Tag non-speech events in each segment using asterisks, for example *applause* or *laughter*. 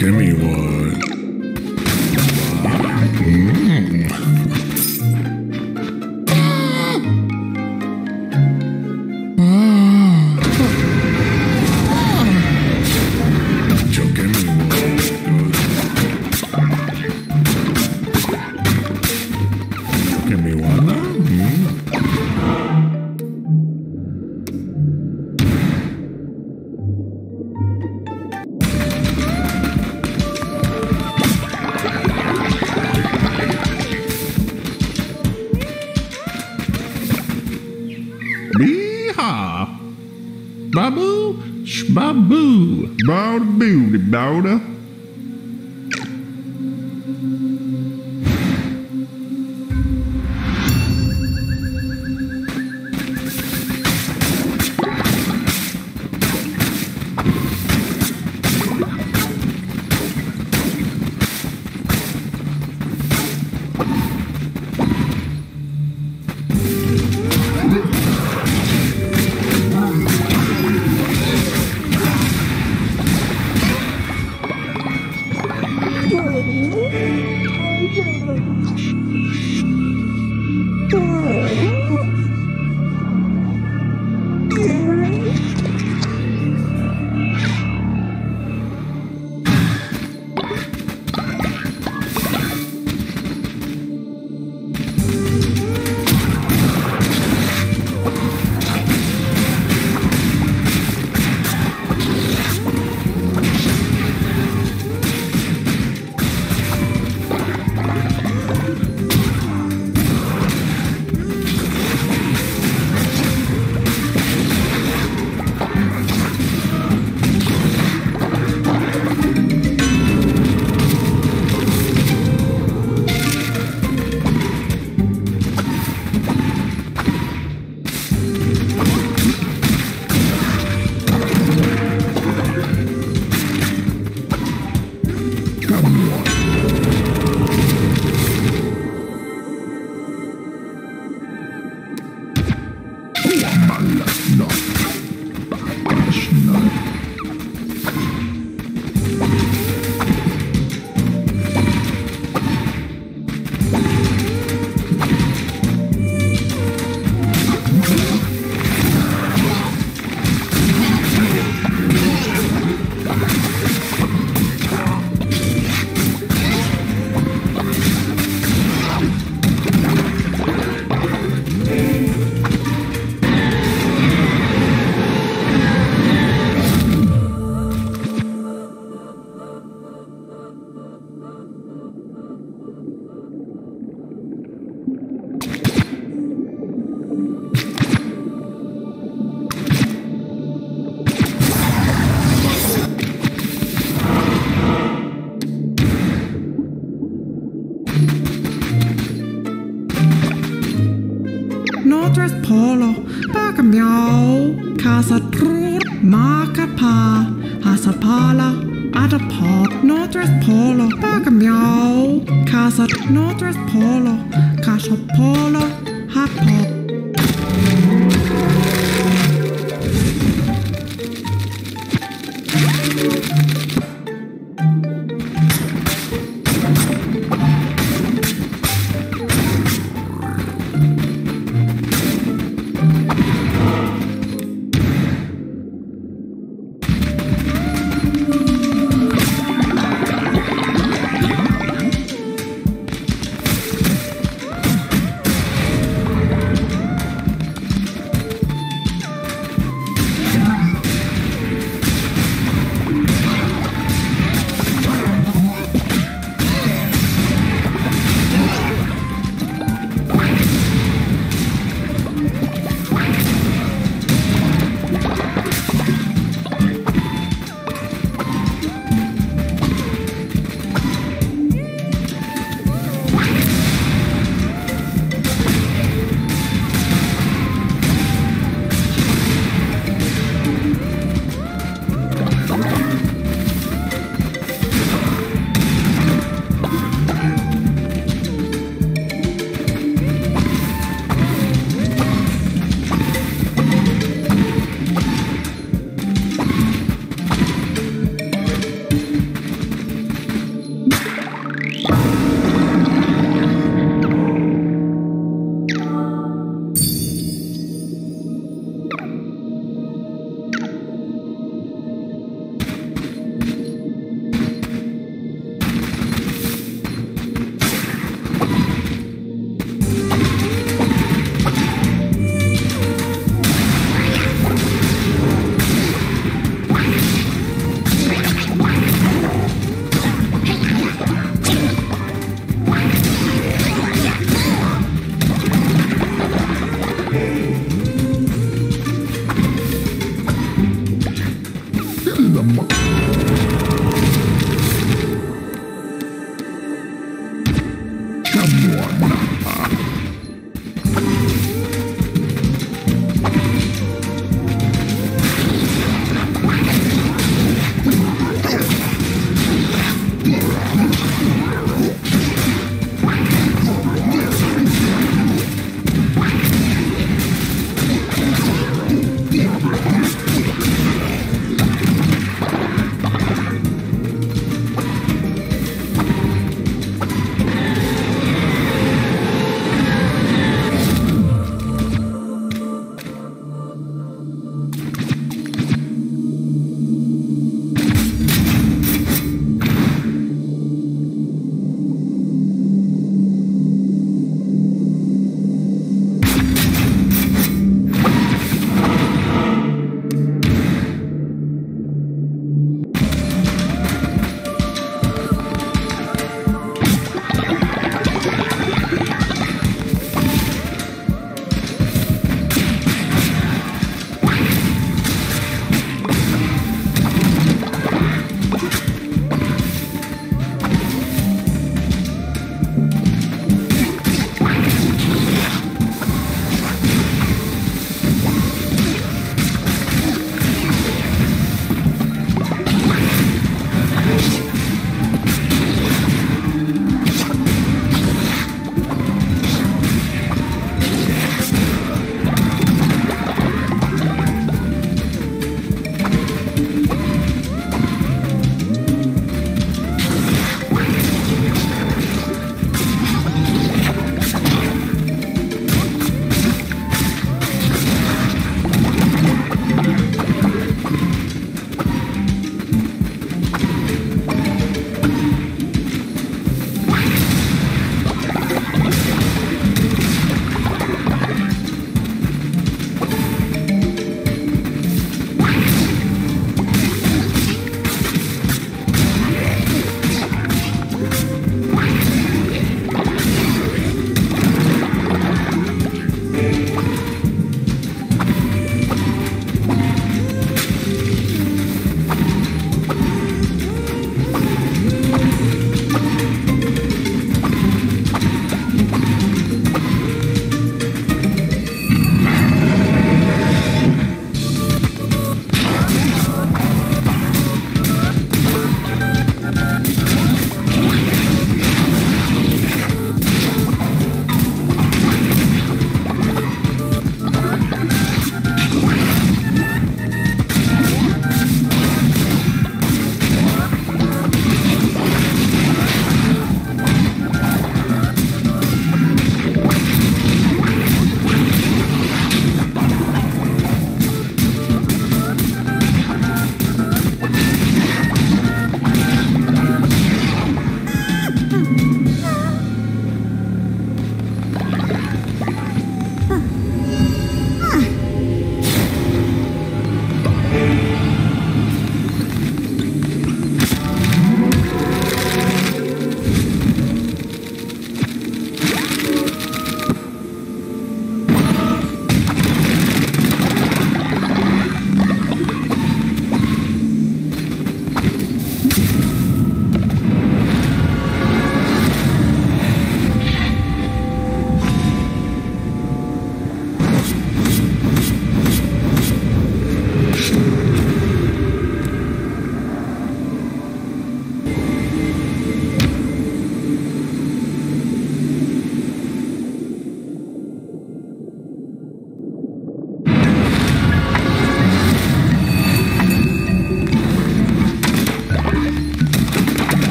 Bouda.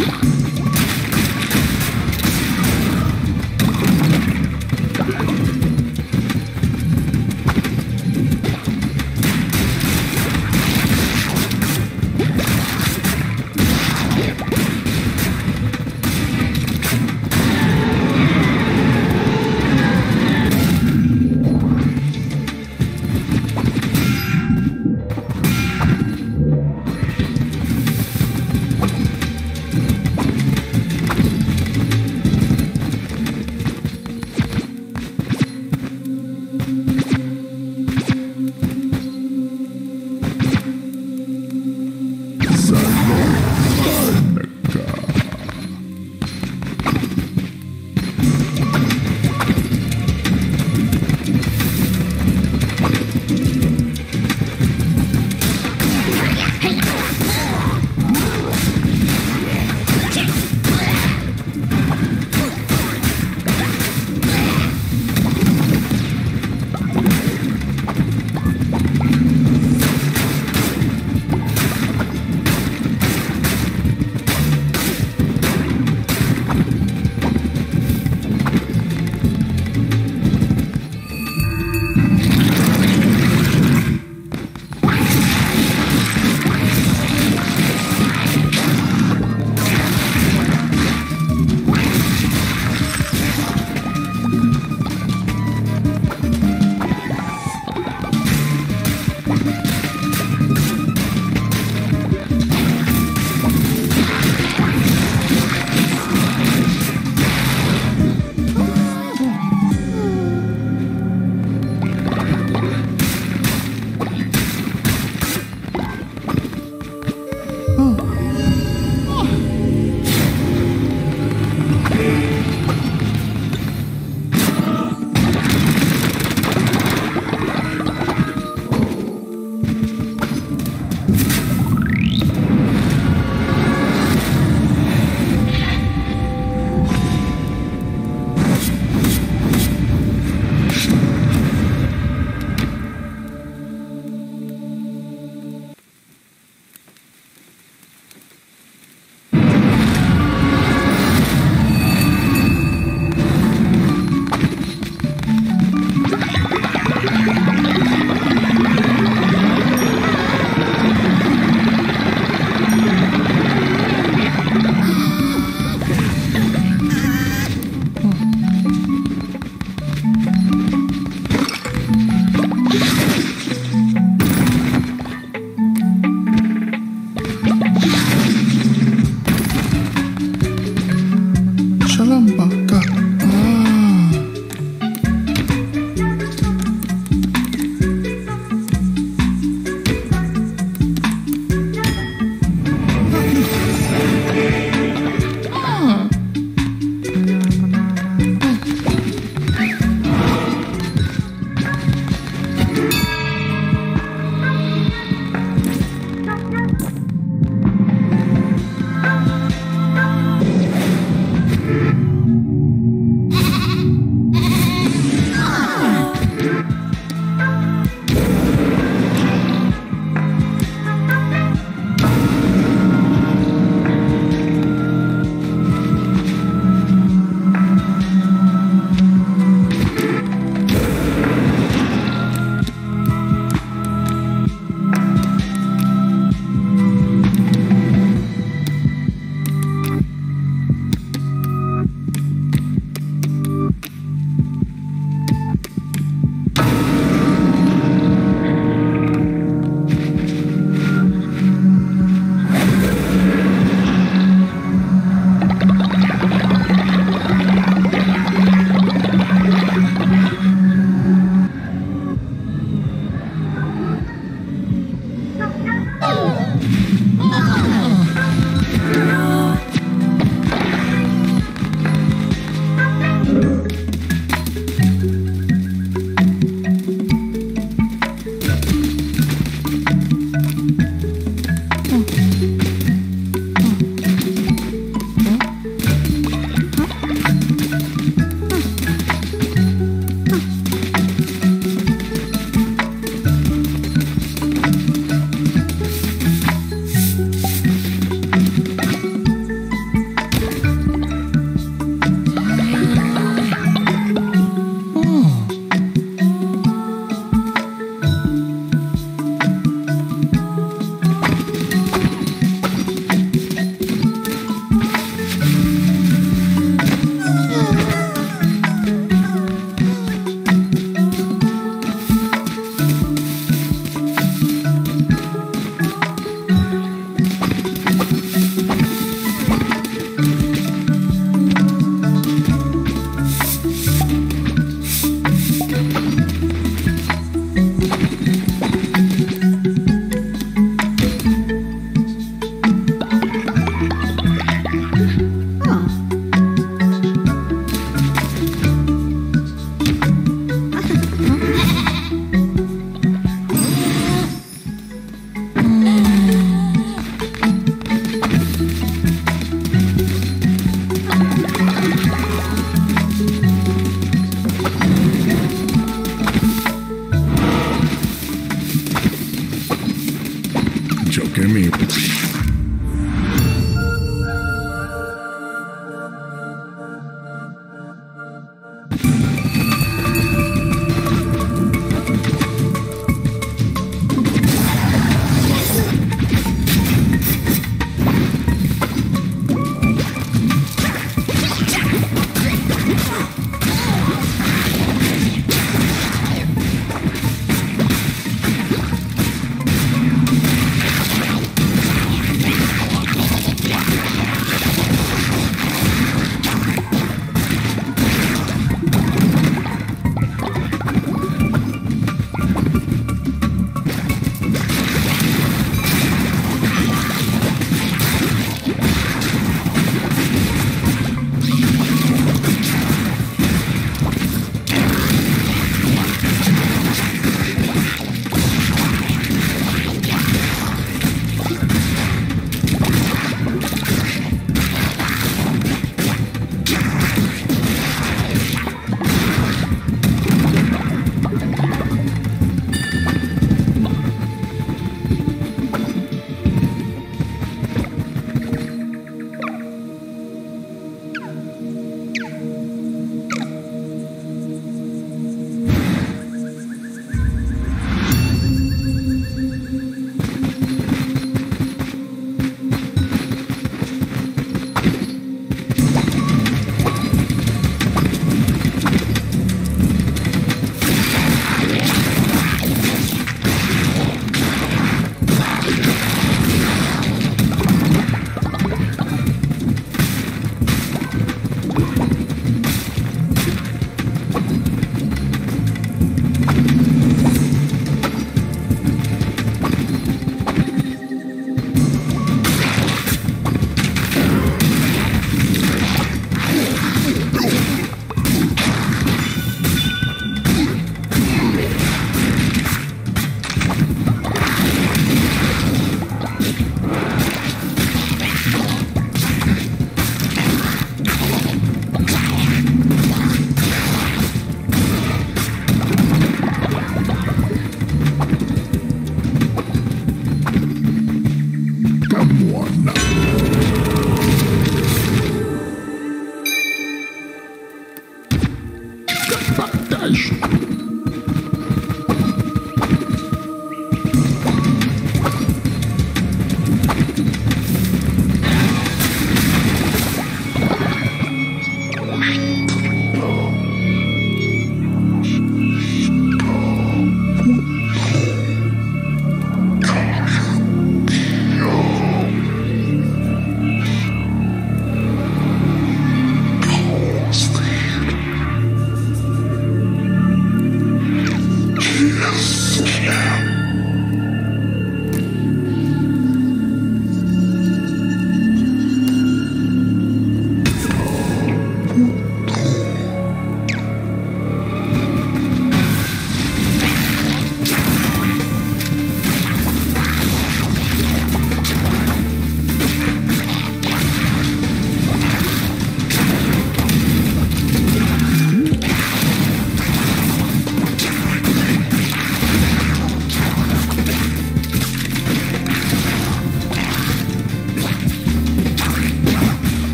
you *laughs*